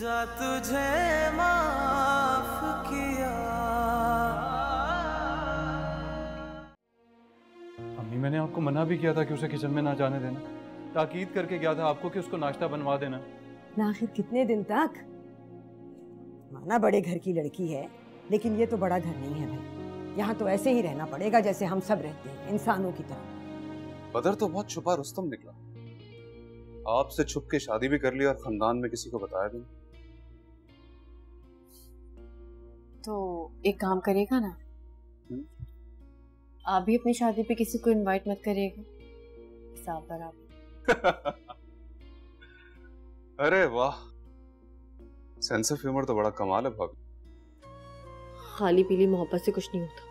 جا تجھے معاف کیا۔ امی میں نے آپ کو منع بھی کیا تھا کہ اسے کچن میں نہ جانے دینا۔ تاکید کر کے گیا تھا آپ کو کہ اس کو ناشتہ بنوا دینا۔ ناخر کتنے دن تک؟ مانا بڑے گھر کی لڑکی ہے لیکن یہ تو بڑا گھر نہیں ہے بھائی۔ یہاں تو ایسے ہی رہنا پڑے گا جیسے ہم سب رہتے ہیں انسانوں کی طرح۔ بدر تو بہت چھپا رستم نکلا۔ آپ سے چھپ کے شادی بھی کر لی اور خاندان میں کسی کو بتایا بھی نہیں۔ تو ایک کام کرے گا نا۔ آپ بھی اپنی شادی پہ کسی کو انوائٹ مت کرے گا۔ حساب برابر ارے واہ۔ سینس آف ہیومر تو بڑا کمال ہے بھابی خالی پیلی محبت سے کچھ نہیں ہوتا۔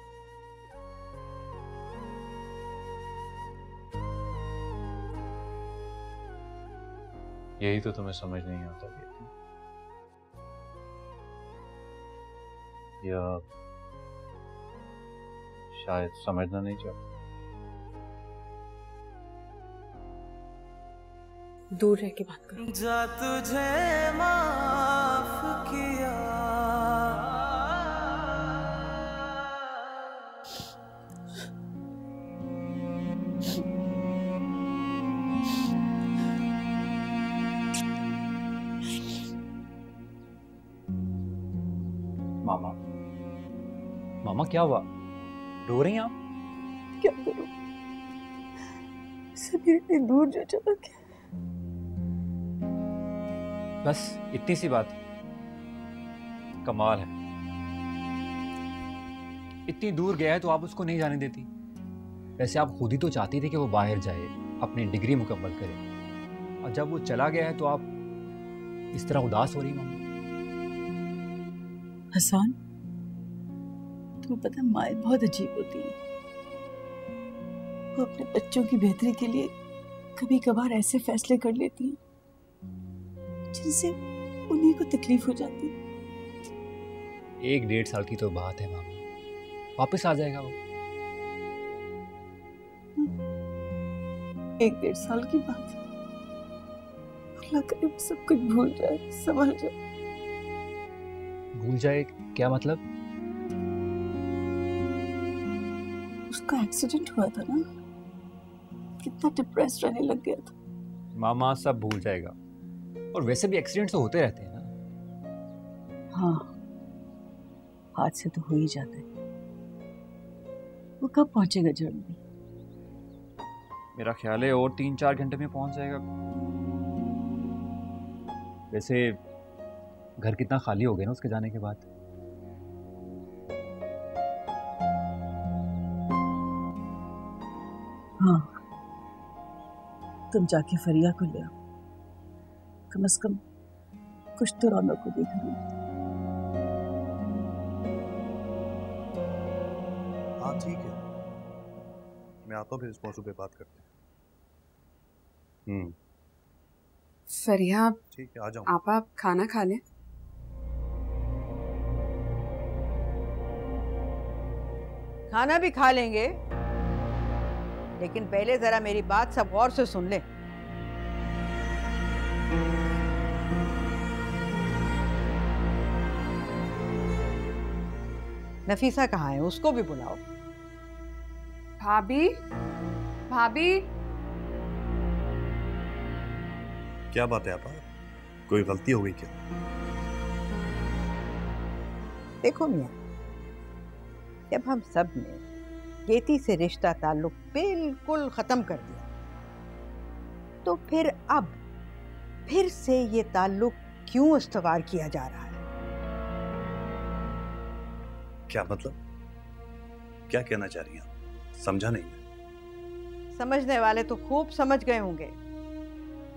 یہی تو تمہیں سمجھ نہیں آتا۔ کہ یا شاید سمجھنا نہیں چاہتا۔ دور رہ کے بات کرو۔ جا تجھے معاف کیا۔ ماما۔ ماما کیا ہوا؟ رو رہی ہیں آپ؟ کیا کروں؟ سبھی اتنی دور جو چلا گیا۔ بس اتنی سی بات۔ کمال ہے۔ اتنی دور گیا ہے تو آپ اس کو نہیں جانے دیتی۔ ویسے آپ خود ہی تو چاہتی تھی کہ وہ باہر جائے اپنی ڈگری مکمل کرے۔ اور جب وہ چلا گیا ہے تو آپ اس طرح اداس ہو رہی ماما حسان تمہیں پتہ مائیں بہت عجیب ہوتی ہیں۔ وہ اپنے بچوں کی بہتری کے لیے کبھی کبھار ایسے فیصلے کر لیتی ہیں جن سے انہیں کو تکلیف ہو جاتی ایک ڈیڑھ سال کی تو بات ہے ماما واپس آ جائے گا وہ۔ ایک ڈیڑھ سال کی بات ہے۔ اللہ کرے سب کچھ بھول جائے سمجھ جائے۔ بھول جائے کیا مطلب؟ کا ایکسیڈنٹ ہوا تھا نا؟ کتنا ڈپریس رہنے لگ گیا تھا۔ ماما سب بھول جائے گا۔ اور ویسے بھی ایکسیڈنٹس ہوتے رہتے ہیں نا۔ ہاں۔ حادثے تو ہو ہی جاتے ہیں وہ کب پہنچے گا جرمنی میرا خیال ہے اور تین چار گھنٹے میں پہنچ جائے گا۔ ویسے گھر کتنا خالی ہو گیا نا اس کے جانے کے بعد؟ ہاں۔ تم جا کے فریہ کو لے کم از کم کچھ تو رونق کو دیکھ لوں ہاں ٹھیک ہے۔ میں آتا ہوں پھر اس موضوع پہ بات کرتے ہیں۔ ہوں فریحہ ٹھیک ہے آ جاؤں۔ آپ آپ کھانا کھا لیں۔ کھانا بھی کھا لیں گے۔ لیکن پہلے ذرا میری بات سب غور سے سن لیں۔ نفیسہ کہاں ہے؟ اس کو بھی بلاؤ۔ بھابی بھابی کیا بات ہے آپ؟ کوئی غلطی ہو گئی کیا؟ دیکھو میاں جب ہم سب نے کیتی سے رشتہ تعلق بالکل ختم کر دیا۔ تو پھر اب پھر سے یہ تعلق کیوں استوار کیا جا رہا ہے؟ کیا مطلب؟ کیا کہنا چاہ رہی ہیں؟ سمجھا نہیں سمجھنے والے تو خوب سمجھ گئے ہوں گے۔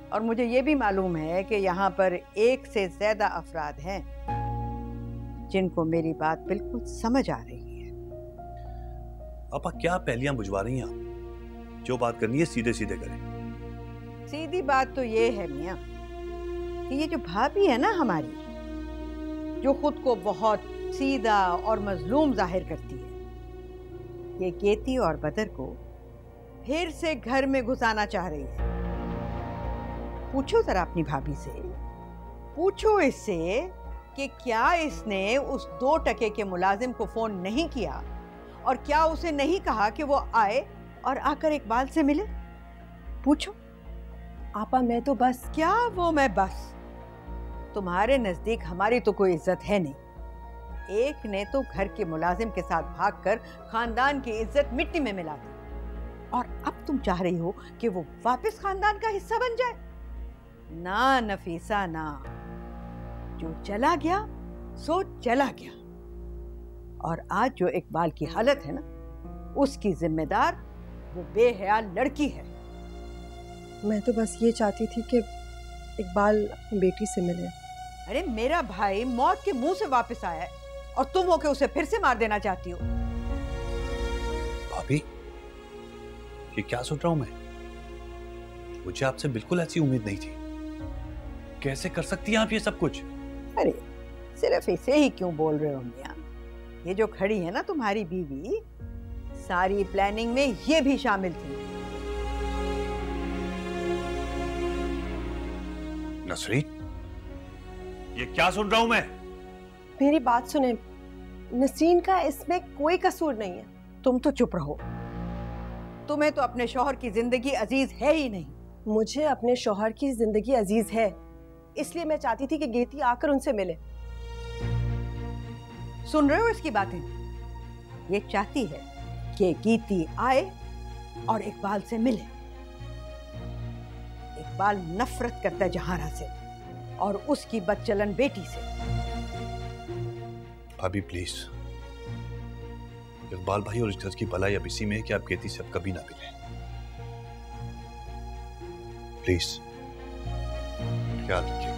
اور مجھے یہ بھی معلوم ہے کہ یہاں پر ایک سے زیادہ افراد ہیں جن کو میری بات بالکل سمجھ آ رہی آپا کیا پہلیاں بجوا رہی ہیں جو بات کرنی ہے سیدھے سیدھے کریں۔ سیدھی بات تو یہ ہے میاں کہ یہ جو بھابھی ہے نا ہماری، جو خود کو بہت سیدھا اور مظلوم ظاہر کرتی ہے، یہ کیتی اور بدر کو پھر سے گھر میں گھسانا چاہ رہی ہے۔ پوچھو ذرا اپنی بھابھی سے، پوچھو اس سے کہ کیا اس نے اس دو ٹکے کے ملازم کو فون نہیں کیا؟ اور کیا اسے نہیں کہا کہ وہ آئے اور آ کر اقبال سے ملے؟ پوچھو۔ آپا، میں تو بس۔ کیا وہ میں بس؟ تمہارے نزدیک ہماری تو کوئی عزت ہے نہیں۔ ایک نے تو گھر کے ملازم کے ساتھ بھاگ کر خاندان کی عزت مٹی میں ملا دی۔ اور اب تم چاہ رہی ہو کہ وہ واپس خاندان کا حصہ بن جائے؟ نا نفیسہ نا جو چلا گیا، سو چلا گیا۔ اور آج جو اقبال کی حالت ہے نا اس کی ذمہ دار وہ بے حیا لڑکی ہے۔ میں تو بس یہ چاہتی تھی کہ اقبال اپنی بیٹی سے ملے۔ ارے میرا بھائی موت کے منہ سے واپس آیا ہے اور تم ہو کہ اسے پھر سے مار دینا چاہتی ہو۔ بھابھی یہ کیا سن رہا ہوں میں؟ مجھے آپ سے بالکل ایسی امید نہیں تھی۔ کیسے کر سکتی ہیں آپ یہ سب کچھ؟ ارے صرف اسے ہی کیوں بول رہے ہو میاں؟ یہ جو کھڑی ہے نا تمہاری بیوی ساری پلاننگ میں یہ بھی شامل تھی۔ نصری؟ یہ کیا سن رہا ہوں میں؟ میری بات سنیں نسرین کا اس میں کوئی قصور نہیں ہے۔ تم تو چپ رہو۔ تمہیں تو اپنے شوہر کی زندگی عزیز ہے ہی نہیں۔ مجھے اپنے شوہر کی زندگی عزیز ہے اس لیے میں چاہتی تھی کہ گیتی آ کر ان سے ملے۔ سن رہے ہو اس کی باتیں؟ یہ چاہتی ہے کہ گیتی آئے اور اقبال سے ملے۔ اقبال نفرت کرتا ہے جہارا سے اور اس کی بدچلن بیٹی سے۔ بھابھی پلیز، اقبال بھائی اور اجتز کی بھلائی اب اسی میں ہے کہ آپ گیتی سے اب کبھی نہ ملیں۔ پلیز، خیال رکھیے۔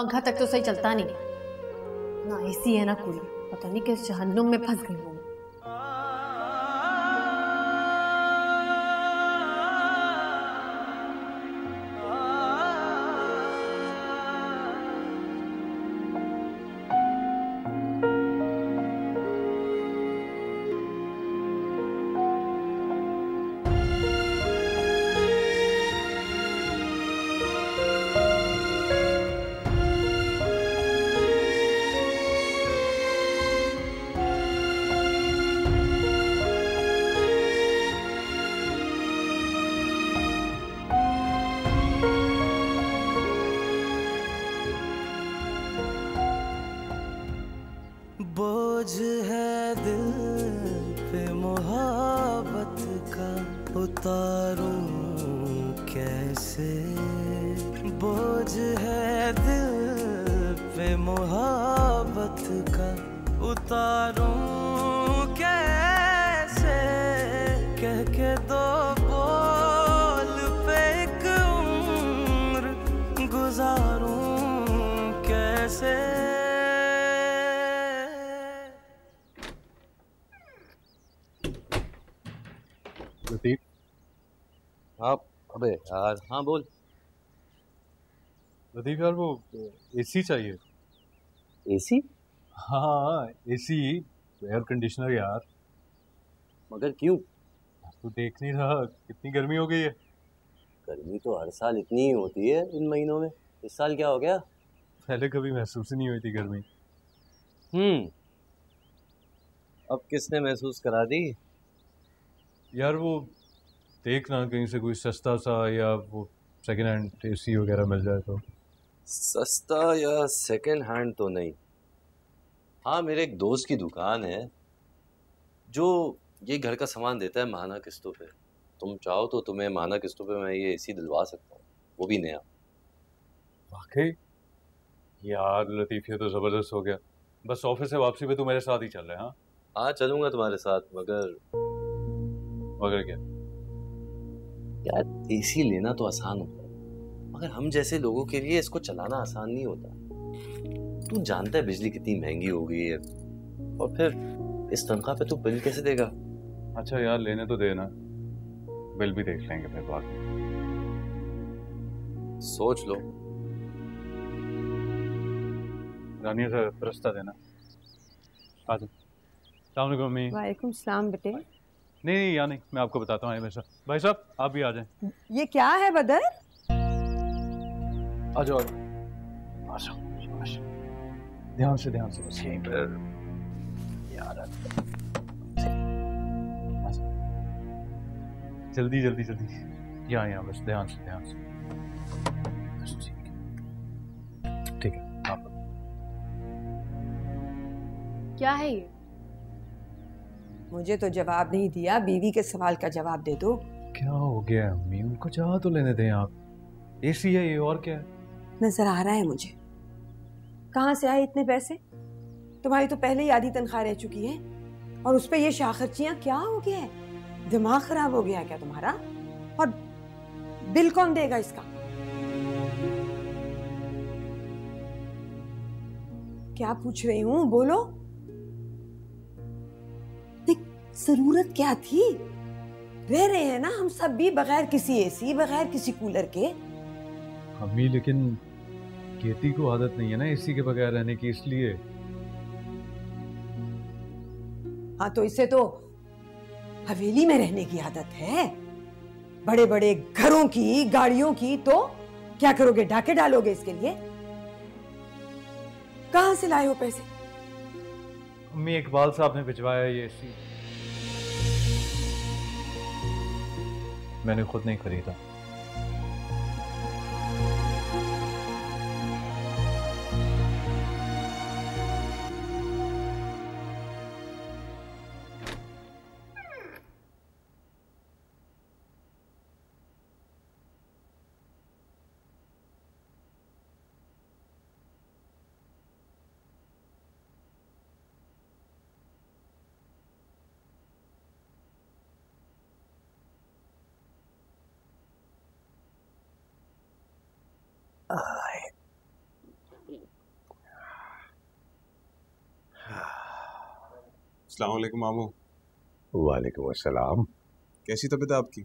پنکھا تک تو صحیح چلتا نہیں۔ نہ اے سی ہے نہ کولر پتہ نہیں کہ جہنم میں پھنس گئی بوجھ ہے دل پہ محبت کا اتاروں کیسے؟ بوجھ ہے دل پہ محبت کا اتاروں ابے یار ہاں بول۔ لطیف یار وہ اے سی چاہیے۔ اے سی؟ ہاں،, ہاں اے سی ایئر کنڈیشنر یار۔ مگر کیوں؟ تو دیکھ نہیں رہا کتنی گرمی ہو گئی ہے۔ گرمی تو ہر سال اتنی ہی ہوتی ہے ان مہینوں میں۔ اس سال کیا ہو گیا؟ پہلے کبھی محسوس ہی نہیں ہوئی تھی گرمی۔ ہوں اب کس نے محسوس کرا دی؟ یار وہ دیکھنا کہیں سے کوئی سستا سا یا وہ سیکنڈ ہینڈ اے سی وغیرہ مل جائے تو۔ سستا یا سیکنڈ ہینڈ تو نہیں۔ ہاں میرے ایک دوست کی دکان ہے جو یہ گھر کا سامان دیتا ہے ماہانہ قسطوں پہ۔ تم چاہو تو تمہیں ماہانہ قسطوں پہ میں یہ اے سی دلوا سکتا ہوں۔ وہ بھی نیا۔ واقعی؟ یار لطیفیہ تو زبردست ہو گیا۔ بس آفس سے واپسی پہ تو میرے ساتھ ہی چل رہے ہیں ہاں؟ ہاں چلوں گا تمہارے ساتھ مگر مگر کیا؟ یار اے سی لینا تو آسان ہوتا ہے۔ مگر ہم جیسے لوگوں کے لیے اس کو چلانا آسان نہیں ہوتا۔ تو جانتا ہے بجلی کتنی مہنگی ہو گئی ہے۔ اور پھر اس تنخواہ پہ تو بل کیسے دے گا؟ اچھا یار لینے تو دینا۔ بل بھی دیکھ لیں گے پھر بعد سوچ لو۔ رانیہ سے رستہ دینا۔ آ جاؤ السلام علیکم امی۔ وعلیکم السلام بیٹے۔ نہیں نہیں یا نہیں میں آپ کو بتاتا ہوں یعنی بھائی صاحب بھائی صاحب آپ بھی آ جائیں۔ یہ کیا ہے بدر؟ آ جاؤ دھیان سے دھیان سے جلدی جلدی جلدی۔ یہاں یہاں بس۔ دھیان سے دھیان سے۔ ٹھیک ہے۔ کیا ہے یہ؟ مجھے تو جواب نہیں دیا۔ بیوی کے سوال کا جواب دے دو۔ کیا ہو گیا امی؟ ان کو چاہ تو لینے دیں آپ۔ اے سی ہے یہ اور کیا ہے؟ نظر آ رہا ہے مجھے۔ کہاں سے آئے اتنے پیسے؟ تمہاری تو پہلے ہی آدھی تنخواہ رہ چکی ہے۔ اور اس پہ یہ شاہ خرچیاں کیا ہو گیا ہے دماغ خراب ہو گیا کیا تمہارا؟ اور بل کون دے گا اس کا؟ کیا پوچھ رہی ہوں؟ بولو۔ ضرورت کیا تھی؟ رہ رہے ہیں نا ہم سب بھی بغیر کسی اے سی بغیر کسی کولر کے۔ امی لیکن کیتی کو عادت نہیں ہے نا اے سی کے بغیر رہنے کی اس لیے۔ ہاں تو اسے تو حویلی میں رہنے کی عادت ہے۔ بڑے بڑے گھروں کی گاڑیوں کی تو کیا کرو گے ڈاکے ڈالو گے اس کے لیے؟ کہاں سے لائے ہو پیسے؟ امی اقبال صاحب نے بھجوایا یہ اے سی۔ میں نے خود نہیں خریدا۔ السلام علیکم مامو۔ وعلیکم السلام۔ کیسی طبیعت ہے آپ کی؟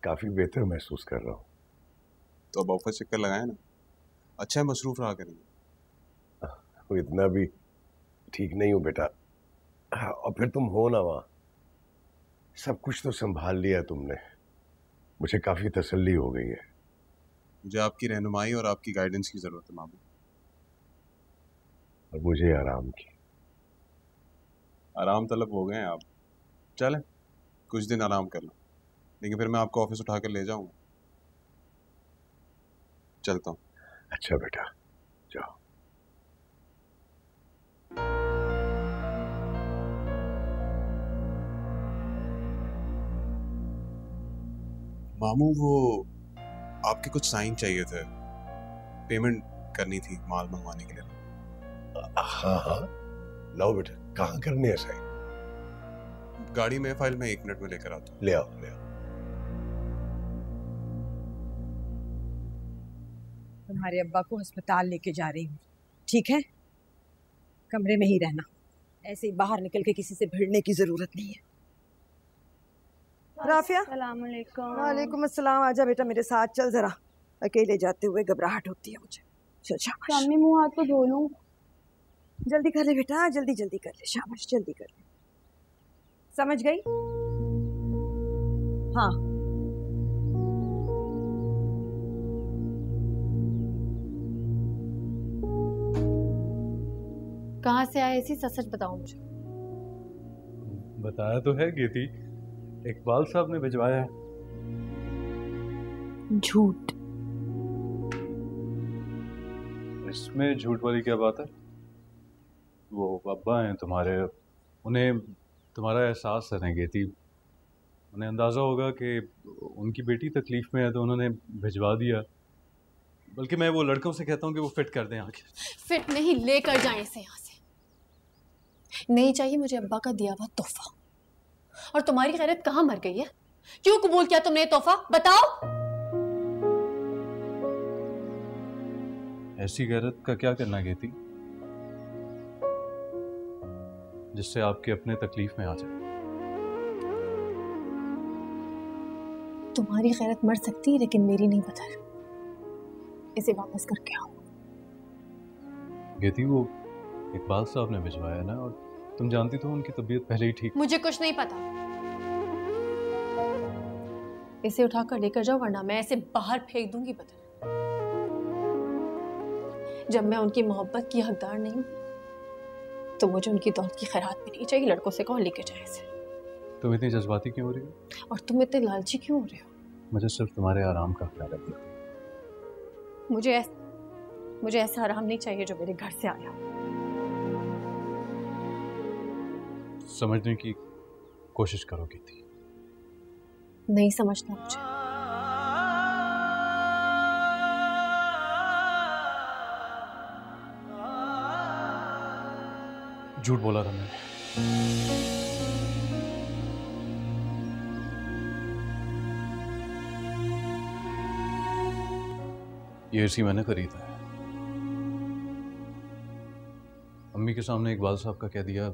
کافی بہتر محسوس کر رہا ہوں۔ تو اب آفس چکر لگائیں نا۔ اچھا ہے مصروف رہا کریں۔ گے اتنا بھی ٹھیک نہیں ہوں بیٹا۔ اور پھر تم ہو نا وہاں۔ سب کچھ تو سنبھال لیا تم نے۔ مجھے کافی تسلی ہو گئی ہے۔ مجھے آپ کی رہنمائی اور آپ کی گائیڈنس کی ضرورت ہے مامو۔ اور مجھے آرام کی۔ آرام طلب ہو گئے ہیں آپ۔ چلیں کچھ دن آرام کر لیں۔ لیکن پھر میں آپ کو آفس اٹھا کر لے جاؤں۔ چلتا ہوں۔ اچھا بیٹا جاؤ۔ ماموں وہ آپ کے کچھ سائن چاہیے تھے۔ پیمنٹ کرنی تھی مال منگوانے کے لیے۔ ہاں ہاں۔ لاؤ بیٹا کہاں کرنی ہے سائن؟ گاڑی میں فائل میں ایک منٹ میں لے کر آتا ہوں۔ لے آؤ لے آؤ۔ تمہارے ابا کو ہسپتال لے کے جا رہی ہوں۔ ٹھیک ہے؟ کمرے میں ہی رہنا۔ ایسے ہی باہر نکل کے کسی سے بھیڑنے کی ضرورت نہیں ہے۔ رافیہ؟ السلام علیکم۔ وعلیکم السلام۔ آجا بیٹا میرے ساتھ چل ذرا۔ اکیلے جاتے ہوئے گھبراہٹ ہوتی ہے مجھے۔ شاباش۔ شامی منہ ہاتھ تو دھو لوں۔ جلدی کر لے بیٹا جلدی جلدی کر لے شاباش جلدی کر لے۔ سمجھ گئی؟ ہاں۔ کہاں سے آئے اسی سچ بتاؤ مجھے؟ بتایا تو ہے گیتی اقبال صاحب نے بھجوایا ہے۔ جھوٹ۔ اس میں جھوٹ والی کیا بات ہے؟ وہ ابا ہیں تمہارے انہیں تمہارا احساس کریں گے۔ تھی انہیں اندازہ ہوگا کہ ان کی بیٹی تکلیف میں ہے تو انہوں نے بھجوا دیا۔ بلکہ میں وہ لڑکوں سے کہتا ہوں کہ وہ فٹ کر دیں آگے فٹ نہیں لے کر جائیں اسے یہاں سے۔ نہیں چاہیے مجھے ابا کا دیا ہوا تحفہ۔ اور تمہاری غیرت کہاں مر گئی ہے؟ کیوں قبول کیا تم نے تحفہ؟ بتاؤ۔ ایسی غیرت کا کیا کرنا گئی تھی جس سے آپ کے اپنے تکلیف میں آ جائے۔ تمہاری خیرت مر سکتی ہے لیکن میری نہیں بدر اسے واپس کر کے آؤ۔ گیتی وہ اقبال صاحب نے بھجوایا نا اور تم جانتی تو ان کی طبیعت پہلے ہی ٹھیک۔ مجھے کچھ نہیں پتا اسے اٹھا کر لے کر جاؤ ورنہ میں اسے باہر پھینک دوں گی بدر جب میں ان کی محبت کی حقدار نہیں ہوں تو مجھے ان کی دولت کی خیرات بھی نہیں چاہیے لڑکوں سے کون لے کے جائے اسے۔ تم اتنی جذباتی کیوں ہو رہی ہو؟ اور تم اتنے لالچی کیوں ہو رہے ہو؟ مجھے صرف تمہارے آرام کا خیال ہے۔ مجھے ایس... مجھے ایسا آرام نہیں چاہیے جو میرے گھر سے آیا سمجھنے کی کوشش کرو گی تھی نہیں سمجھتا مجھے۔ جھوٹ بولا تھا میں۔ نے یہ اسی میں نے خریدا ہے امی کے سامنے اقبال صاحب کا کہہ دیا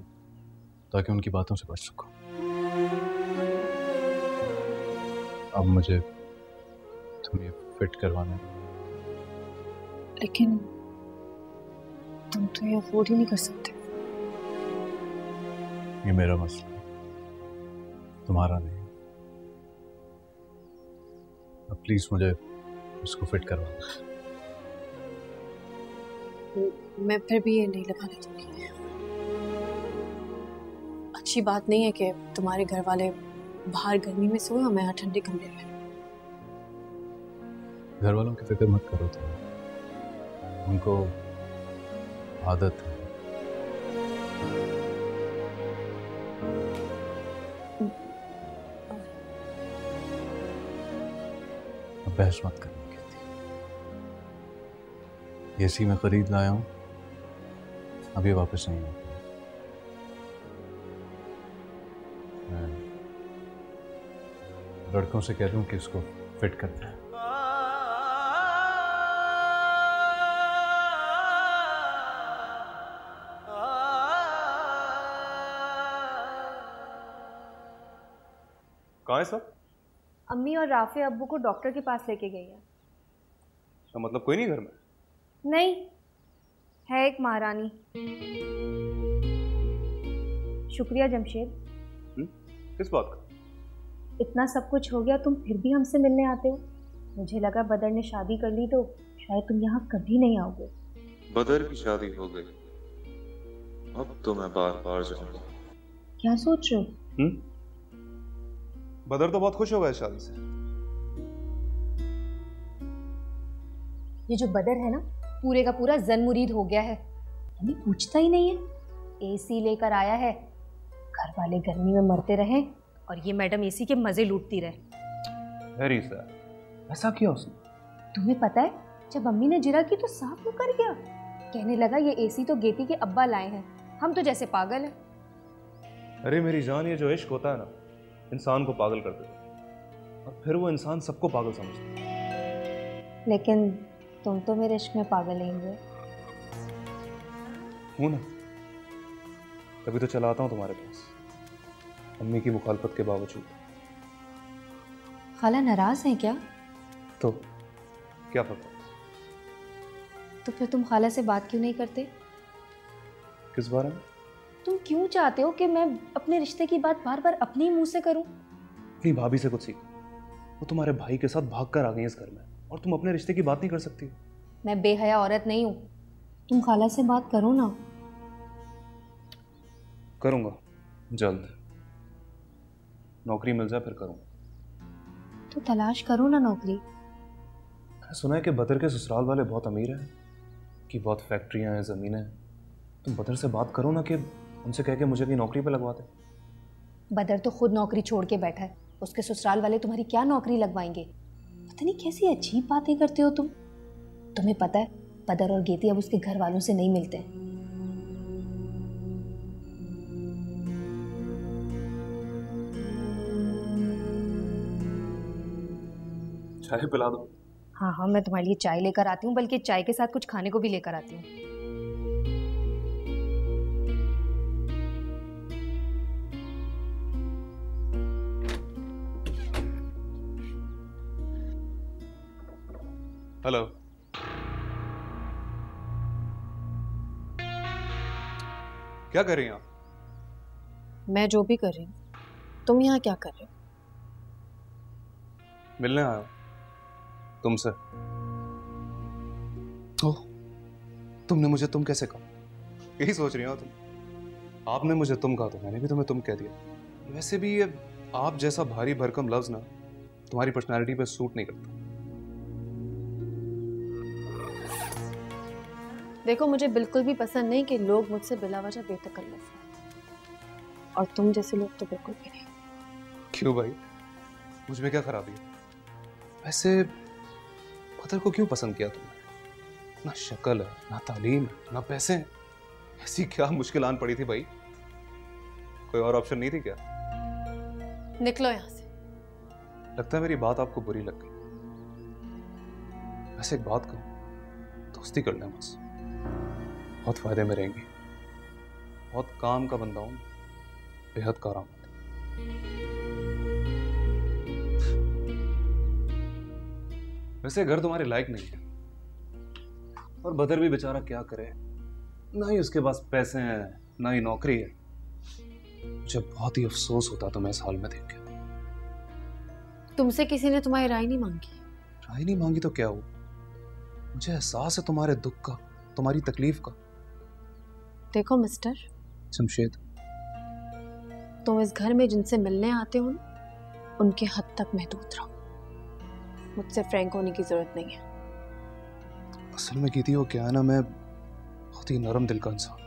تاکہ ان کی باتوں سے بچ سکو اب مجھے تم یہ فٹ کروانا لیکن تم تو یہ افورڈ ہی نہیں کر سکتے۔ یہ میرا مسئلہ ہے۔ تمہارا نہیں۔ اب پلیز مجھے اس کو فٹ کروانا میں پھر بھی یہ نہیں لگانے دوں گی اچھی بات نہیں ہے کہ تمہارے گھر والے باہر گرمی میں سوئے اور میں یہاں ٹھنڈے کمرے میں۔ گھر والوں کی فکر مت کرو تم۔ ان کو عادت بحث مت کرنے کی تھی یہ سی میں خرید لایا ہوں۔ اب یہ واپس نہیں آتا۔ لڑکوں سے کہہ دوں کہ اس کو فٹ کرتا ہے امی اور رافع ابو کو ڈاکٹر کے پاس لے کے گئی ہے اچھا مطلب کوئی نہیں گھر میں؟ نہیں ہے ایک مہارانی۔ شکریہ جمشید۔ کس بات کا؟ اتنا سب کچھ ہو گیا تم پھر بھی ہم سے ملنے آتے ہو؟ مجھے لگا بدر نے شادی کر لی تو شاید تم یہاں کبھی نہیں آؤ گے۔ بدر کی شادی ہو گئی۔ اب تو میں بار بار جاؤں گا۔ کیا سوچ رہے ہو؟ ہم؟ بدر تو بہت خوش ہوگا اس شادی سے۔ یہ جو بدر ہے نا پورے کا پورا زن مرید ہو گیا ہے۔ ہمیں پوچھتا ہی نہیں ہے۔ اے سی لے کر آیا ہے۔ گھر والے گرمی میں مرتے رہیں اور یہ میڈم اے سی کے مزے لوٹتی رہے۔ ویری سر ایسا کیا اس نے؟ تمہیں پتا ہے جب امی نے جرا کی تو صاف مکر گیا؟ کہنے لگا یہ اے سی تو گیتی کے ابا لائے ہیں۔ ہم تو جیسے پاگل ہیں۔ ارے میری جان یہ جو عشق ہوتا ہے نا انسان کو پاگل کر دیتا اور پھر وہ انسان سب کو پاگل سمجھتا لیکن تم تو میرے عشق میں پاگل نہیں ہوئے ہوں نا تبھی تو چلا آتا ہوں تمہارے پاس۔ امی کی مخالفت کے باوجود۔ خالہ ناراض ہیں کیا؟ تو کیا پتا؟ تو پھر تم خالہ سے بات کیوں نہیں کرتے؟ کس بارے میں؟ تم کیوں چاہتے ہو کہ میں اپنے رشتے کی بات بار بار اپنے منہ سے کروں؟ اپنی بھابھی سے کچھ سیکھو۔ وہ تمہارے بھائی کے ساتھ بھاگ کر آ گئی اس گھر میں اور تم اپنے رشتے کی بات نہیں کر سکتی۔ میں بے حیا عورت نہیں ہوں۔ تم خالہ سے بات کرو نا۔ کروں گا۔ جلد۔ نوکری مل جائے پھر کروں۔ تو تلاش کرو نا نوکری۔ سنا ہے کہ بدر کے سسرال والے بہت امیر ہیں کہ بہت فیکٹریاں ہیں زمینیں تم بدر سے بات کرو نا کہ ان سے کہہ کے مجھے کہیں نوکری پہ لگواتے۔ بدر تو خود نوکری چھوڑ کے بیٹھا ہے۔ اس کے سسرال والے تمہاری کیا نوکری لگوائیں گے؟ پتہ نہیں کیسی عجیب باتیں کرتے ہو تم۔ تمہیں پتہ ہے بدر اور گیتی اب اس کے گھر والوں سے نہیں ملتے۔ ہیں چائے پلا دو۔ ہاں ہاں میں تمہارے لیے چائے لے کر آتی ہوں بلکہ چائے کے ساتھ کچھ کھانے کو بھی لے کر آتی ہوں۔ ہلو کیا کر رہی ہیں آپ میں جو بھی کر رہی ہوں تم یہاں کیا کر رہے ہو ملنے آیا تم سے تو تم نے مجھے تم کیسے کہا یہی سوچ رہی ہو تم آپ نے مجھے تم کہا تو میں نے بھی تمہیں تم کہہ دیا ویسے بھی یہ آپ جیسا بھاری بھرکم لفظ نا تمہاری پرسنالٹی پہ سوٹ نہیں کرتا دیکھو مجھے بالکل بھی پسند نہیں کہ لوگ مجھ سے بلا وجہ بے تکلف ہیں۔ اور تم جیسے لوگ تو بالکل بھی نہیں۔ کیوں بھائی؟ مجھ میں کیا خرابی ہے؟ ویسے قطر کو کیوں پسند کیا تم نے؟ نہ شکل ہے نہ تعلیم ہے نہ پیسے ہیں۔ ایسی کیا مشکل آن پڑی تھی بھائی؟ کوئی اور آپشن نہیں تھی کیا؟ نکلو یہاں سے۔ لگتا ہے میری بات آپ کو بری لگ گئی۔ ویسے ایک بات کہوں دوستی کر لیں مجھ سے بہت فائدے میں رہیں گے۔ بہت کام کا بندہ ہوں۔ بہت حد ویسے گھر تمہارے لائق نہیں ہے۔ اور بدر بھی بیچارہ کیا کرے؟ نہ ہی اس کے پاس پیسے ہیں نہ ہی نوکری ہے۔ مجھے بہت ہی افسوس ہوتا تمہیں اس حال میں دیکھ کے۔ تم سے کسی نے تمہاری رائے نہیں مانگی۔ رائے نہیں مانگی تو کیا ہو مجھے احساس ہے تمہارے دکھ کا تمہاری تکلیف کا۔ دیکھو مسٹر شمشید۔ تم اس گھر میں جن سے ملنے آتے ہو ان کے حد تک محدود رہو۔ مجھ سے فرینک ہونے کی ضرورت نہیں ہے۔ اصل میں کیتی ہو کیا نا میں بہت ہی نرم دل کا انسان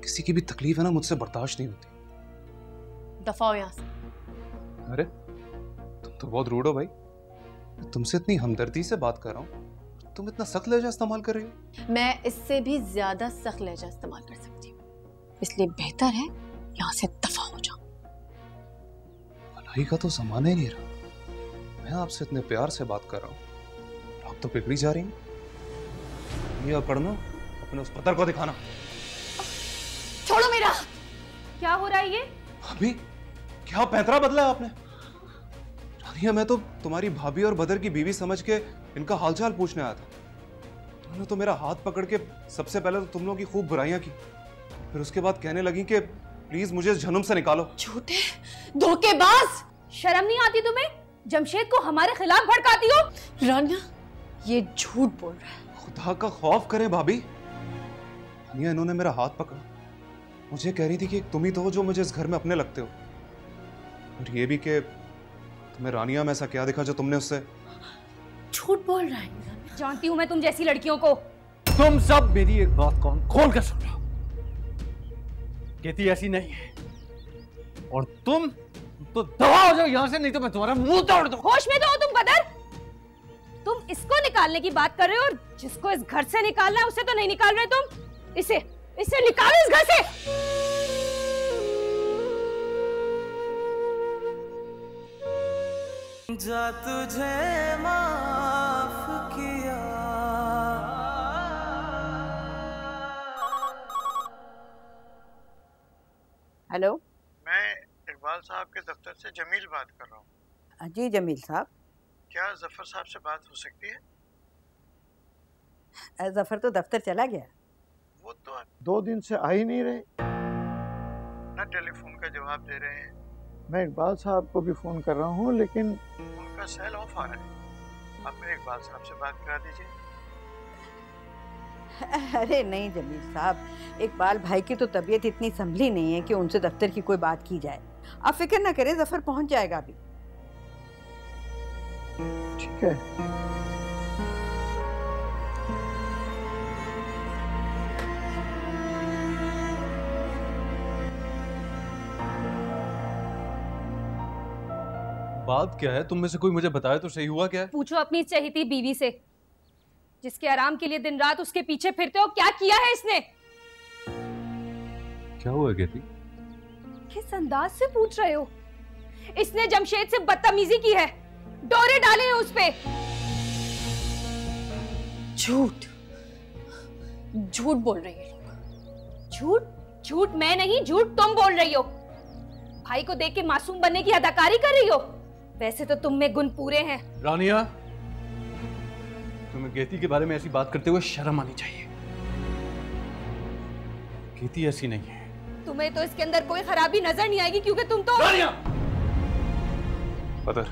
کسی کی بھی تکلیف ہے نا مجھ سے برداشت نہیں ہوتی۔ دفاع یہاں سے۔ ارے تم تو بہت روڈ ہو بھائی۔ تم سے اتنی ہمدردی سے بات کر رہا ہوں۔ تم اتنا سخت لہجہ استعمال کر رہی ہو؟ میں اس سے بھی زیادہ سخت لہجہ استعمال کر سکتی ہوں۔ اس لیے بہتر ہے یہاں سے دفع ہو جاؤں بھلائی کا تو زمانہ ہی نہیں رہا۔ میں آپ سے اتنے پیار سے بات کر رہا ہوں۔ آپ تو پگڑی جا رہی ہیں۔ یہ پڑھنا اپنے اس پتر کو دکھانا۔ چھوڑو میرا۔ کیا ہو رہا ہے یہ؟ ابھی کیا پینترا بدلا ہے آپ نے؟ میں تو تمہاری بھابھی اور بدر کی بیوی سمجھ کے ان کا حال چال پوچھنے آیا تھا۔ انہوں نے تو میرا ہاتھ پکڑ کے سب سے پہلے تو تم لوگوں کی خوب برائیاں کی۔ پھر اس کے بعد کہنے لگی کہ پلیز مجھے اس جھنم سے نکالو۔ جھوٹے دھوکے باز! شرم نہیں آتی تمہیں؟ جمشید کو ہمارے خلاف بھڑکاتی ہو؟ رانیا یہ جھوٹ بول رہا ہے۔ خدا کا خوف کریں بھابی رانیا انہوں نے میرا ہاتھ پکڑا۔ مجھے کہہ رہی تھی کہ تم ہی تو ہو جو مجھے اس گھر میں اپنے لگتے ہو۔ اور یہ بھی کہ تمہیں رانیا میں ایسا کیا دکھا جو تم نے اس سے جھوٹ بول رہا ہے۔ جانتی ہوں میں تم جیسی لڑکیوں کو۔ تم سب میری ایک بات کون کھول کر سن رہا کہتی ایسی نہیں ہے۔ اور تم تو دوا ہو جاؤ یہاں سے نہیں تو میں تمہارا منہ توڑ دوں۔ ہوش میں تو ہو تم بدر۔ تم اس کو نکالنے کی بات کر رہے ہو اور جس کو اس گھر سے نکالنا ہے اسے تو نہیں نکال رہے تم۔ اسے اسے نکال اس گھر سے۔ جا تجھے ماں کیا۔ میں اقبال صاحب کے دفتر سے جمیل بات کر رہا ہوں۔ جی جمیل صاحب۔ کیا ظفر صاحب سے بات ہو سکتی ہے؟ ظفر تو دفتر چلا گیا۔ وہ تو دو دن سے آ ہی نہیں رہے۔ نہ ٹیلی فون کا جواب دے رہے ہیں۔ میں اقبال صاحب کو بھی فون کر رہا ہوں لیکن ان کا سیل آف آ رہا ہے۔ ارے نہیں جمیل صاحب اقبال بھائی کی تو طبیعت اتنی سنبھلی نہیں ہے کہ ان سے دفتر کی کوئی بات کی جائے۔ آپ فکر نہ کریں ظفر پہنچ جائے گا بھی ٹھیک ہے۔ بات کیا ہے؟ تم میں سے کوئی مجھے بتایا تو صحیح ہوا کیا ہے؟ پوچھو اپنی چہیتی بیوی سے۔ جس کے آرام کے لیے دن رات اس کے پیچھے پھرتے ہو کیا کیا ہے اس نے؟ کیا ہوا کہتی؟ کس انداز سے پوچھ رہے ہو؟ اس نے جمشید سے بدتمیزی کی ہے۔ ڈورے ڈالے ہیں اس پہ۔ جھوٹ۔ جھوٹ بول رہی ہے جھوٹ؟ جھوٹ میں نہیں جھوٹ تم بول رہی ہو۔ بھائی کو دیکھ کے معصوم بننے کی اداکاری کر رہی ہو۔ ویسے تو تم میں گن پورے ہیں۔ رانیہ تمہیں گیتی کے بارے میں ایسی بات کرتے ہوئے شرم آنی چاہیے۔ گیتی ایسی نہیں ہے۔ تمہیں تو اس کے اندر کوئی خرابی نظر نہیں آئے گی کیونکہ تم تو رانیا! بدر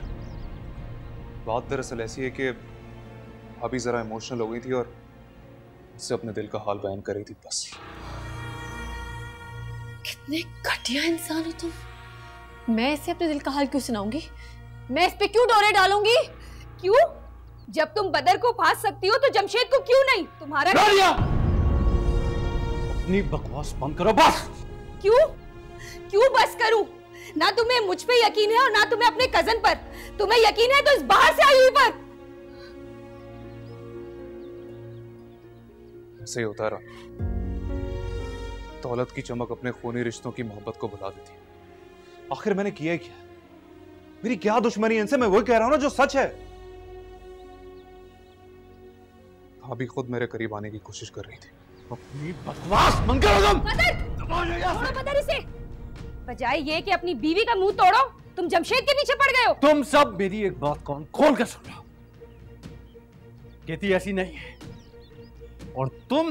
بات دراصل ایسی ہے کہ ابھی ذرا ایموشنل ہو گئی تھی اور سے اپنے دل کا حال بیان کر رہی تھی بس۔ کتنے گھٹیا انسان ہو تم۔ میں اسے اپنے دل کا حال کیوں سناؤں گی؟ میں اس پہ کیوں ڈورے ڈالوں گی؟ کیوں؟ جب تم بدر کو پھانس سکتی ہو تو جمشید کو کیوں نہیں؟ تمہارا اپنی بکواس بند کرو بس۔ کیوں؟ کیوں بس کروں؟ نہ تمہیں مجھ پہ یقین ہے اور نہ تمہیں اپنے کزن پر۔ تمہیں یقین ہے تو اس باہر سے آئی ہوئی پر۔ سے ہوتا رہا دولت کی چمک اپنے خونی رشتوں کی محبت کو بھلا دیتی۔ آخر میں نے کیا کیا؟ میری کیا دشمنی ہے؟ ان سے میں وہی کہہ رہا ہوں نا جو سچ ہے۔ بھابھی خود میرے قریب آنے کی کوشش کر رہی تھی۔ اپنی بکواس منگل بدر! بجائے یہ کہ اپنی بیوی کا منہ توڑو تم جمشید کے پیچھے پڑ گئے ہو۔ تم سب میری ایک بات کون کھول کر سن رہا کہتی ایسی نہیں ہے۔ اور تم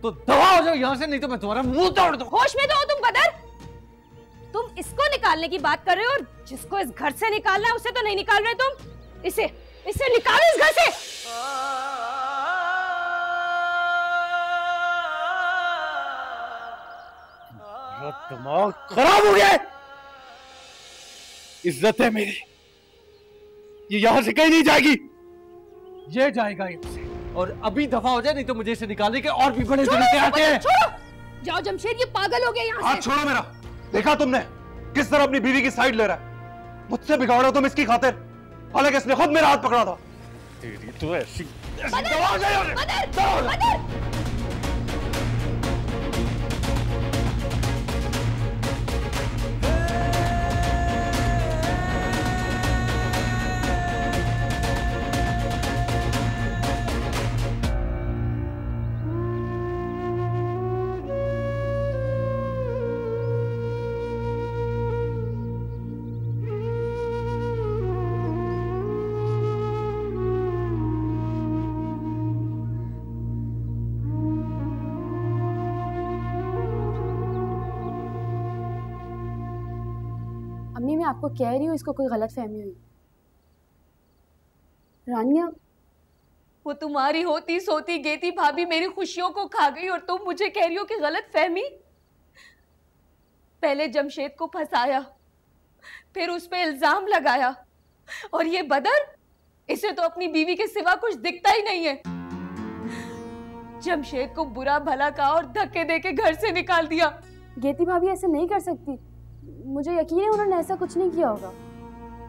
تو دوا ہو جاؤ یہاں سے نہیں تو میں تمہارا منہ توڑ دوں۔ ہوش میں تو ہو تم بدر۔ تم اس کو نکالنے کی بات کر رہے ہو اور جس کو اس گھر سے نکالنا ہے اسے تو نہیں نکال رہے تم؟ اسے اسے نکالو اس گھر سے! دماغ خراب ہو گیا عزت ہے میری۔ یہ یہاں سے کہیں نہیں جائے گی۔ یہ جائے گا سے۔ اور ابھی دفعہ ہو جائے نہیں تو مجھے اسے نکالنے کے اور بھی بڑے طریقے آتے ہیں۔ جاؤ جمشیر یہ پاگل ہو گیا یہاں سے۔ ہاتھ چھوڑو میرا۔ دیکھا تم نے؟ کس طرح اپنی بیوی کی سائیڈ لے رہا ہے؟ مجھ سے بگاڑا تم اس کی خاطر۔ حالانکہ اس نے خود میرا ہاتھ پکڑا تھا۔ تیری تو ایسی مدر مدر بدر! امی میں آپ کو کہہ رہی ہوں اس کو کوئی غلط فہمی ہوئی۔ رانیہ وہ تمہاری ہوتی سوتی گیتی بھابی میری خوشیوں کو کھا گئی اور تم مجھے کہہ رہی ہو کہ غلط فہمی؟ پہلے جمشید کو پھنسایا پھر اس پہ الزام لگایا۔ اور یہ بدر؟ اسے تو اپنی بیوی کے سوا کچھ دکھتا ہی نہیں ہے۔ جمشید کو برا بھلا کہا اور دھکے دے کے گھر سے نکال دیا۔ گیتی بھابی ایسے نہیں کر سکتی۔ مجھے یقین ہے انہوں نے ایسا کچھ نہیں کیا ہوگا۔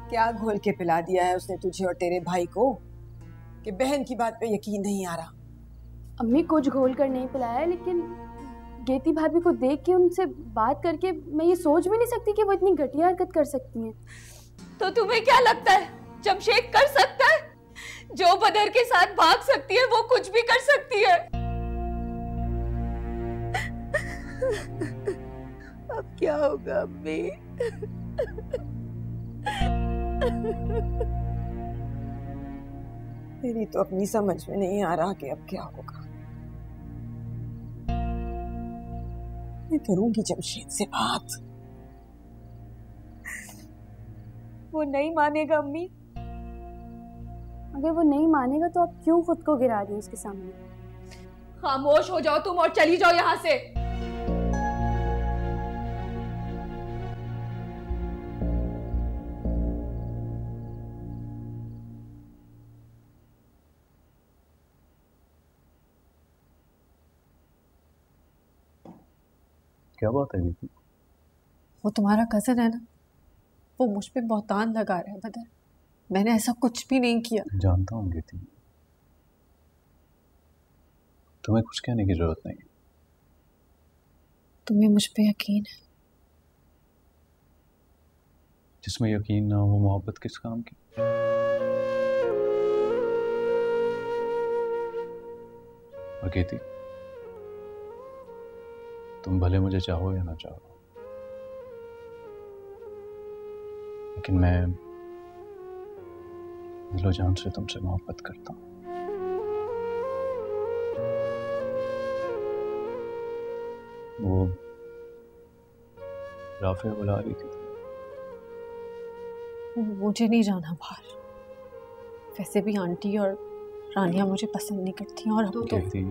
کیا گھول کے پلا دیا ہے اس نے تجھے اور تیرے بھائی کو؟ کہ بہن کی بات پہ یقین نہیں آ رہا۔ امی کچھ گھول کر نہیں پلایا لیکن گیتی بھابھی کو دیکھ کے ان سے بات کر کے میں یہ سوچ بھی نہیں سکتی کہ وہ اتنی گھٹیا حرکت کر سکتی ہیں۔ تو تمہیں کیا لگتا ہے؟ جمشید کر سکتا ہے؟ جو بدر کے ساتھ بھاگ سکتی ہے وہ کچھ بھی کر سکتی ہے۔ اب کیا ہوگا امی؟ میری تو اپنی سمجھ میں نہیں آ رہا کہ اب کیا ہوگا۔ میں کروں گی جمشید سے بات۔ وہ نہیں مانے گا امی۔ اگر وہ نہیں مانے گا تو آپ کیوں خود کو گرا رہی اس کے سامنے؟ خاموش ہو جاؤ تم اور چلی جاؤ یہاں سے۔ کیا بات ہے بیٹی وہ تمہارا کزن ہے نا؟ وہ مجھ پہ بہتان لگا رہا ہے بدر۔ میں نے ایسا کچھ بھی نہیں کیا۔ جانتا ہوں گیتی تمہیں کچھ کہنے کی ضرورت نہیں۔ تمہیں مجھ پہ یقین ہے؟ جس میں یقین نہ ہو محبت کس کام کی؟ اور اکیتی تم بھلے مجھے چاہو یا نہ چاہو۔ لیکن میں دل و جان سے تم سے محبت کرتا ہوں۔ وہ رافعہ بلا رہی تھی۔ مجھے نہیں جانا باہر۔ ویسے بھی آنٹی اور رانیہ مجھے پسند نہیں کرتی اور ہم تو کہتی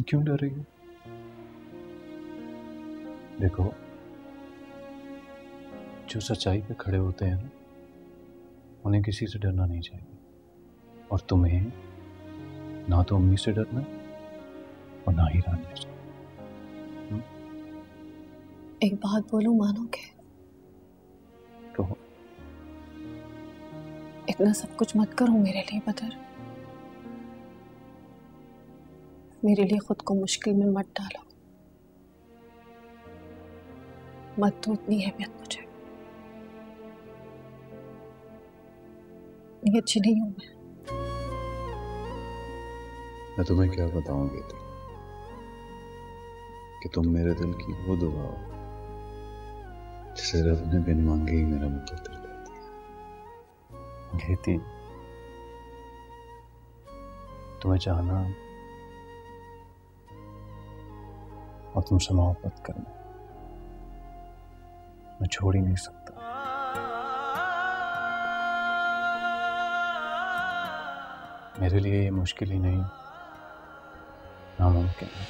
تم کیوں ڈر رہی ہو دیکھو جو سچائی پہ کھڑے ہوتے ہیں نا انہیں کسی سے ڈرنا نہیں چاہیے اور تمہیں نہ تو امی سے ڈرنا اور نہ ہی رانی سے ایک بات بولوں مانو کہ کہو اتنا سب کچھ مت کروں میرے لیے بدر میرے لیے خود کو مشکل میں مت ڈالو۔ مت تو اتنی اہمیت مجھے۔ نہیں اچھی نہیں ہوں میں۔ میں تمہیں کیا بتاؤں گی تھی کہ تم میرے دل کی وہ دعا ہو، جسے رب نے بن مانگے ہی میرا مقدر کر دیا۔ گیتی تمہیں چاہنا اور تم سے محبت کرنا میں چھوڑ ہی نہیں سکتا میرے لیے یہ مشکل ہی نہیں ناممکن ہے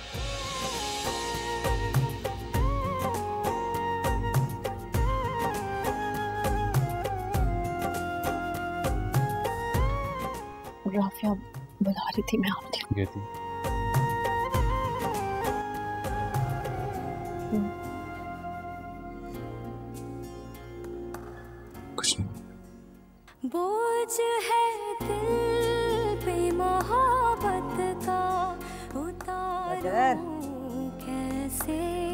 رافیہ بلا رہی تھی میں آپ ہوں کچھ نہیں۔ بوجھ ہے دل پہ محبت کا اتار کیسے؟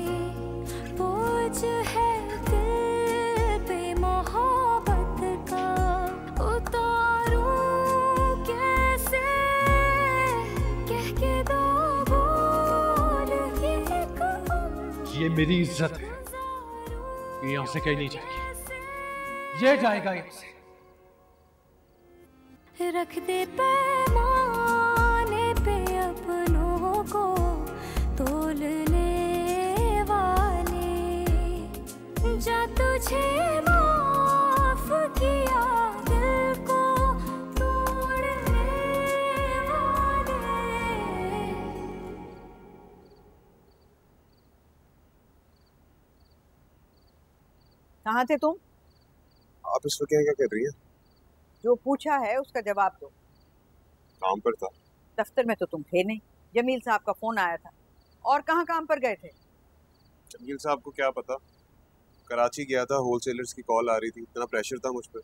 یہ میری عزت ہے۔ یہاں سے کہیں نہیں جائے گی۔ یہ جائے گا یہاں سے۔ کہاں تھے تم؟ آپ اس وقت کیا کر رہی ہیں؟ جو پوچھا ہے اس کا جواب دو۔ کام پر تھا۔ دفتر میں تو تم تھے نہیں۔ جمیل صاحب کا فون آیا تھا۔ اور کہاں کام پر گئے تھے؟ جمیل صاحب کو کیا پتا؟ کراچی گیا تھا ہول سیلرز کی کال آ رہی تھی۔ اتنا پریشر تھا مجھ پر۔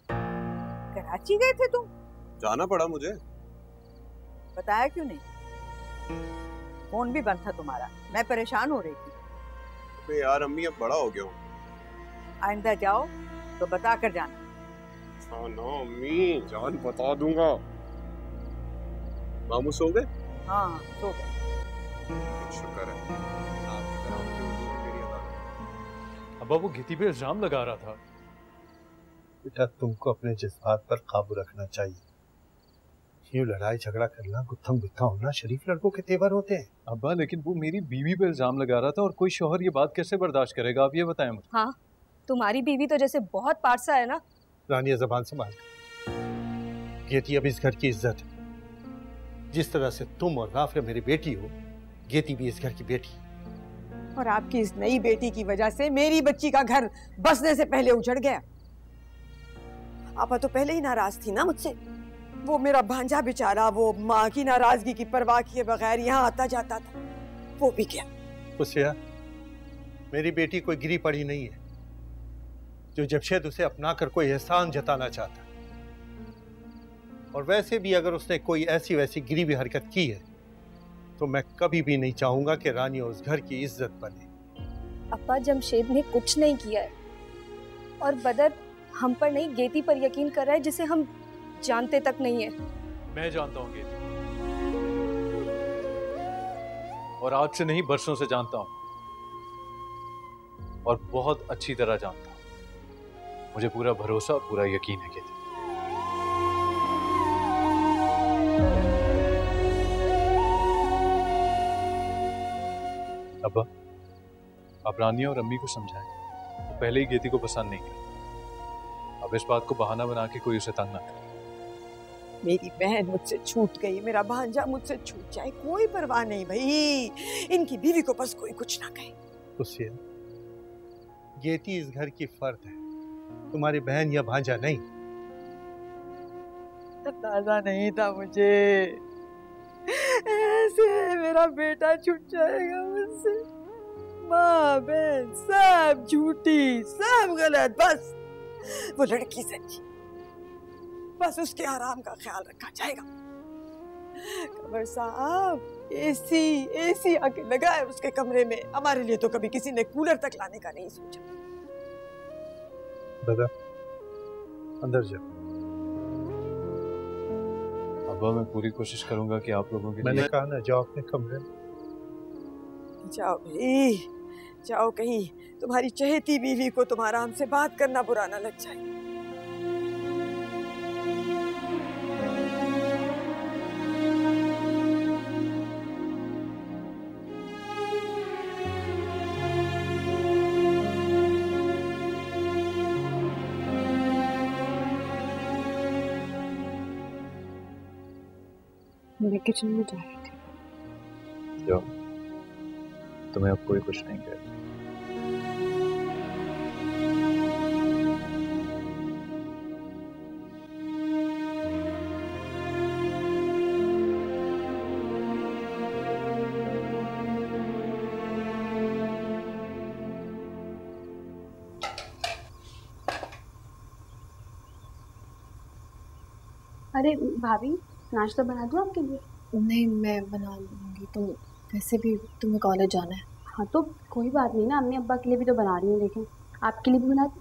کراچی گئے تھے تم؟ جانا پڑا مجھے۔ بتایا کیوں نہیں؟ فون بھی بند تھا تمہارا۔ میں پریشان ہو رہی تھی۔ یار امی اب بڑا ہو گیا ہوں۔ آئندہ جاؤ تو بتا کر جانا۔ ہاں، امی جان بتا دوں گا۔ مامو سو گئے؟ ہاں سو گئے۔ شکر ہے۔ ابا وہ گھتی پہ الزام لگا رہا تھا۔ بیٹا تم کو اپنے جذبات پر قابو رکھنا چاہیے۔ یوں لڑائی جھگڑا کرنا گتھم گتھا ہونا شریف لڑکوں کے تیور ہوتے ہیں۔ ابا لیکن وہ میری بیوی پہ الزام لگا رہا تھا اور کوئی شوہر یہ بات کیسے برداشت کرے گا؟ آپ یہ بتائیں مجھے۔ ہاں۔ تمہاری بیوی تو جیسے بہت پارسا ہے نا؟ رانیہ زبان سنبھال۔ تھی اب اس گھر کی عزت جس طرح سے تم اور رافیہ میری بیٹی ہو گیتی بھی اس گھر کی بیٹی۔ اور آپ کی اس نئی بیٹی کی وجہ سے میری بچی کا گھر بسنے سے پہلے اجڑ گیا۔ آپا تو پہلے ہی ناراض تھی نا مجھ سے۔ وہ میرا بھانجا بیچارہ وہ ماں کی ناراضگی کی پرواہ کیے بغیر یہاں آتا جاتا تھا۔ وہ بھی گیا۔ میری بیٹی کوئی گری پڑی نہیں ہے۔ جو جمشید اسے اپنا کر کوئی احسان جتانا چاہتا۔ ہے اور ویسے بھی اگر اس نے کوئی ایسی ویسی گری بھی حرکت کی ہے تو میں کبھی بھی نہیں چاہوں گا کہ رانی اس گھر کی عزت بنے۔ اپا جمشید نے کچھ نہیں کیا ہے اور بدر ہم پر نہیں گیتی پر یقین کر رہا ہے جسے ہم جانتے تک نہیں ہے میں جانتا ہوں گیتی۔ اور آج سے نہیں برسوں سے جانتا ہوں۔ اور بہت اچھی طرح جانتا ہوں۔ مجھے پورا بھروسہ پورا یقین ہے کہتے ابا آپ رانیہ اور امی کو سمجھائیں وہ پہلے ہی گیتی کو پسند نہیں کرتی اب اس بات کو بہانہ بنا کے کوئی اسے تنگ نہ کرے۔ میری بہن مجھ سے چھوٹ گئی میرا بھانجا مجھ سے چھوٹ جائے کوئی پرواہ نہیں بھائی۔ ان کی بیوی کو بس کوئی کچھ نہ کہے۔ یہ گیتی اس گھر کی فرد ہے۔ تمہاری بہن یا بھانجا نہیں۔ اندازہ نہیں تھا مجھے۔ ایسے میرا بیٹا چھٹ جائے گا مجھ سے۔ ماں، بہن، سب جھوٹی، سب غلط، بس۔ وہ لڑکی سچی۔ بس اس کے آرام کا خیال رکھا جائے گا۔ قبر صاحب، ایسی ایسی اے لگا ہے اس کے کمرے میں۔ ہمارے لیے تو کبھی کسی نے کولر تک لانے کا نہیں سوچا۔ دادا اندر جا ابا میں پوری کوشش کروں گا کہ آپ لوگوں کے میں نے کہا نا جاؤ اپنے کمرے جاؤ بھائی جاؤ کہیں تمہاری چہتی بیوی کو تمہارا ہم سے بات کرنا برا نہ لگ جائے کچن میں جا رہی تھی۔ جو تمہیں اب کوئی کچھ نہیں کہہ ارے بھابھی ناشتہ بنا دوں آپ کے لیے؟ نہیں میں بنا لوں گی تم ویسے بھی تمہیں کالج جانا ہے۔ ہاں تو کوئی بات نہیں نا امی ابا کے لیے بھی تو بنا رہی ہوں دیکھیں آپ کے لیے بھی بنا دی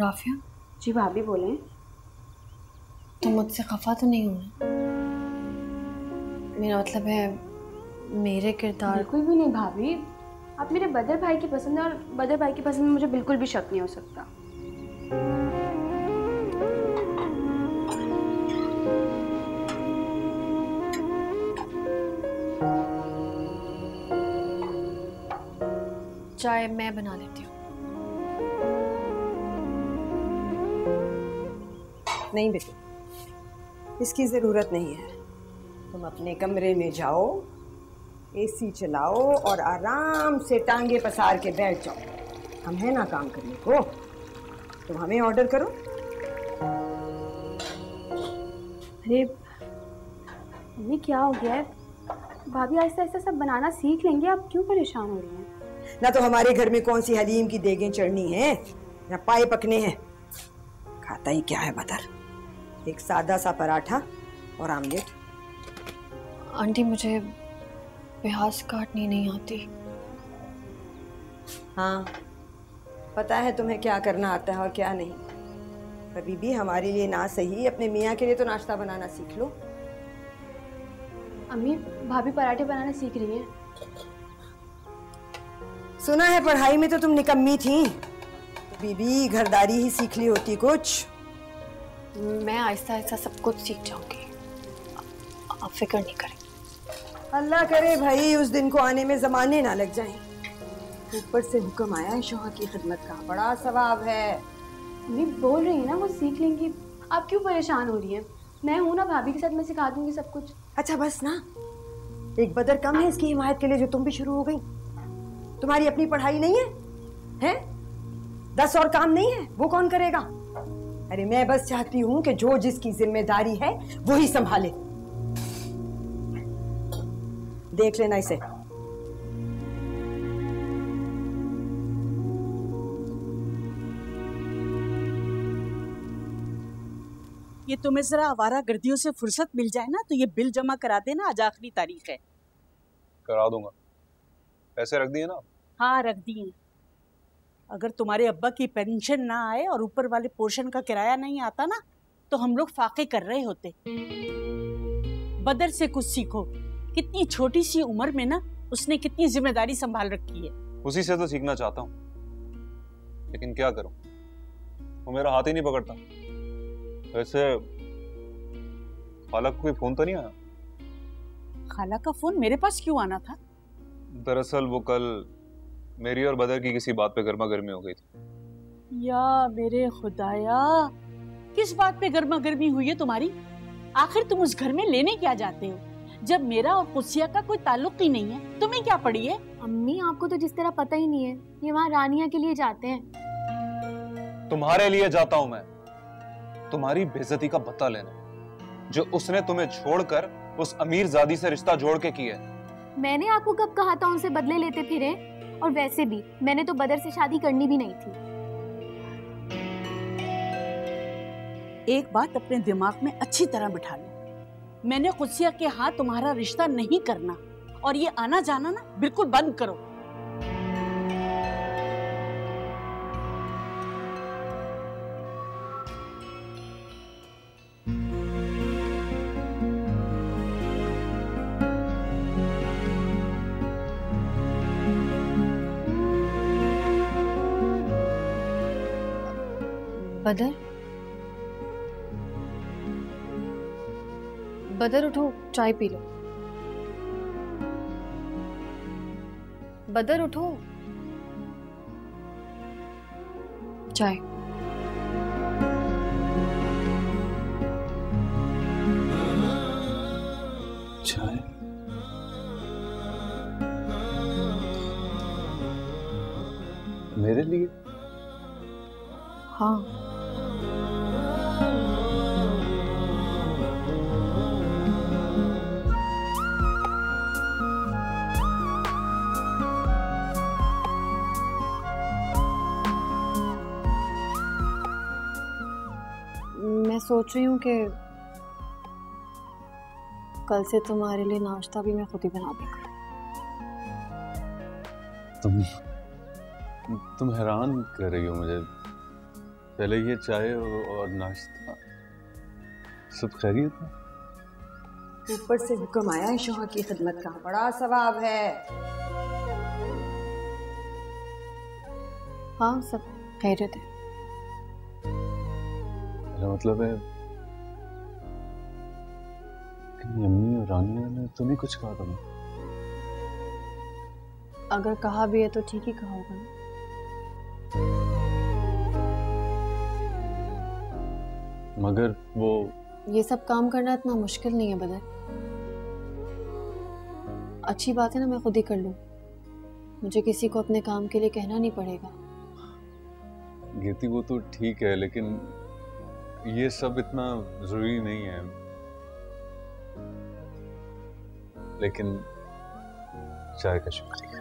رافیہ؟ جی بھابھی بولیں۔ تم مجھ سے خفا تو نہیں ہوئے میرا مطلب ہے میرے کردار۔ کوئی بھی نہیں بھابھی۔ آپ میرے بدر بھائی کی پسند ہے اور بدر بھائی کی پسند میں مجھے بالکل بھی شک نہیں ہو سکتا۔ چائے میں بنا لیتی ہوں۔ نہیں بیٹی اس کی ضرورت نہیں ہے۔ تم اپنے کمرے میں جاؤ اے سی چلاؤ اور آرام سے ٹانگے پسار کے بیٹھ جاؤ۔ ہم ہیں نا کام کرنے کو۔ تم ہمیں آرڈر کرو۔ ارے یہ کیا ہو گیا ہے؟ بھابھی آہستہ آہستہ سب بنانا سیکھ لیں گے آپ کیوں پریشان ہو رہی ہیں؟ نہ تو ہمارے گھر میں کون سی حلیم کی دیگیں چڑھنی ہیں؟ نہ پائے پکنے ہیں۔ کھاتا ہی کیا ہے مدر ایک سادہ سا پراٹھا اور آملیٹ۔ آنٹی مجھے پیاز کاٹنی نہیں آتی۔ ہاں پتا ہے تمہیں کیا کرنا آتا ہے اور کیا نہیں۔ کبھی بھی ہمارے لیے نہ صحیح اپنے میاں کے لیے تو ناشتہ بنانا سیکھ لو۔ امی بھابھی پراٹھے بنانا سیکھ رہی ہیں۔ سنا ہے پڑھائی میں تو تم نکمی تھی۔ بی بی گھرداری ہی سیکھ لی ہوتی کچھ۔ میں آہستہ آہستہ سب کچھ سیکھ جاؤں گی۔ آپ فکر نہیں کریں۔ اللہ کرے بھائی اس دن کو آنے میں زمانے نہ لگ جائیں۔ اوپر سے حکم آیا ہے شوہر کی خدمت کا۔ بڑا ثواب ہے۔ نہیں بول رہی ہیں نا وہ سیکھ لیں گی۔ آپ کیوں پریشان ہو رہی ہیں؟ میں ہوں نا بھابی کے ساتھ میں سکھا دوں گی سب کچھ۔ اچھا بس نا۔ ایک بدر کم ہے اس کی حمایت کے لیے جو تم بھی شروع ہو گئی تمہاری اپنی پڑھائی نہیں ہے؟ ہیں؟ دس اور کام نہیں ہے؟ وہ کون کرے گا؟ ارے میں بس چاہتی ہوں کہ جو جس کی ذمہ داری ہے وہی سنبھالے۔ دیکھ لینا اسے۔ یہ تمہیں ذرا آوارہ گردیوں سے فرصت مل جائے نا تو یہ بل جمع کرا دینا آج آخری تاریخ ہے۔ کرا دوں گا۔ پیسے رکھ دیے نا۔ ہاں رکھ دیے۔ اگر تمہارے ابا کی پینشن نہ آئے اور اوپر والے پورشن کا کرایہ نہیں آتا نا تو ہم لوگ فاقے کر رہے ہوتے۔ بدر سے کچھ سیکھو۔ کتنی چھوٹی سی عمر میں نا اس نے کتنی ذمہ داری سنبھال رکھی ہے۔ اسی سے تو سیکھنا چاہتا ہوں۔ لیکن کیا کروں؟ وہ میرا ہاتھ ہی نہیں پکڑتا۔ ویسے خالہ کو کوئی فون تو نہیں آیا؟ خالہ کا فون میرے پاس کیوں آنا تھا؟ دراصل وہ کل میری اور بدر کی کسی بات پہ گرما گرمی ہو گئی تھی۔ یا میرے خدایا کس بات پہ گرما گرمی ہوئی ہے تمہاری؟ آخر تم اس گھر میں لینے کیا جاتے ہو؟ جب میرا اور قصیہ کا کوئی تعلق ہی نہیں ہے تمہیں کیا پڑی ہے؟ امی آپ کو تو جس طرح پتہ ہی نہیں ہے یہ وہاں رانیہ کے لیے جاتے ہیں۔ تمہارے لیے جاتا ہوں میں۔ تمہاری بےزتی کا بتا لینا۔ جو اس نے تمہیں چھوڑ کر اس امیر زادی سے رشتہ جوڑ کے کی ہے میں نے آپ کو کب کہا تھا ان سے بدلے لیتے پھرے؟ اور ویسے بھی، میں نے تو بدر سے شادی کرنی بھی نہیں تھی۔ ایک بات اپنے دماغ میں اچھی طرح بٹھا لو۔ میں نے قدسیہ کے ہاتھ تمہارا رشتہ نہیں کرنا، اور یہ آنا جانا نا بالکل بند کرو۔ بدر؟ بدر اٹھو چائے پی لو۔ بدر اٹھو۔ چائے۔ میرے لیے؟ ہاں۔ سوچ رہی ہوں کہ کل سے تمہارے لیے ناشتہ بھی میں خود ہی بنا دوں۔ تم تم حیران کر رہی ہو مجھے۔ پہلے یہ چائے اور ناشتہ۔ سب خیریت ہے؟ اوپر سے حکم آیا ہے شوہر کی خدمت کا۔ بڑا ثواب ہے۔ ہاں سب خیریت ہے۔ مطلب ہے کہ امی اور رانیہ نے تو نہیں کچھ کہا تھا اگر کہا بھی ہے تو ٹھیک ہی کہا ہوگا۔ مگر وہ یہ سب کام کرنا اتنا مشکل نہیں ہے بدر۔ اچھی بات ہے نا میں خود ہی کر لوں۔ مجھے کسی کو اپنے کام کے لیے کہنا نہیں پڑے گا۔ گیتی وہ تو ٹھیک ہے لیکن یہ سب اتنا ضروری نہیں ہے۔ لیکن چائے کا شکریہ۔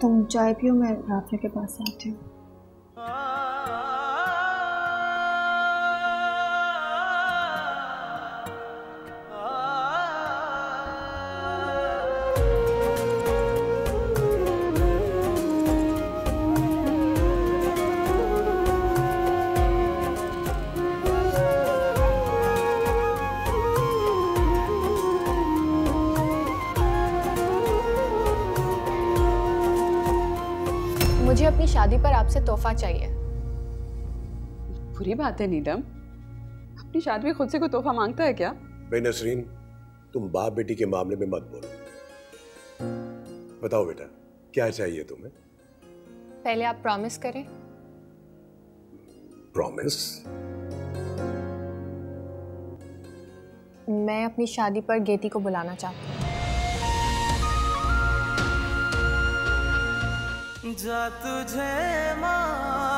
تم چائے پیو میں رافیہ کے پاس آتی ہوں؟ آپ سے تحفہ چاہیے۔ بری بات ہے نیلم۔ اپنی شادی میں خود سے کوئی تحفہ مانگتا ہے کیا؟ بے نسرین تم باپ بیٹی کے معاملے میں مت بولو۔ بتاؤ بیٹا کیا چاہیے تمہیں؟ پہلے آپ پرومس کریں۔ پرومس میں اپنی شادی پر گیتی کو بلانا چاہتا ہوں۔ جا تجھے ماں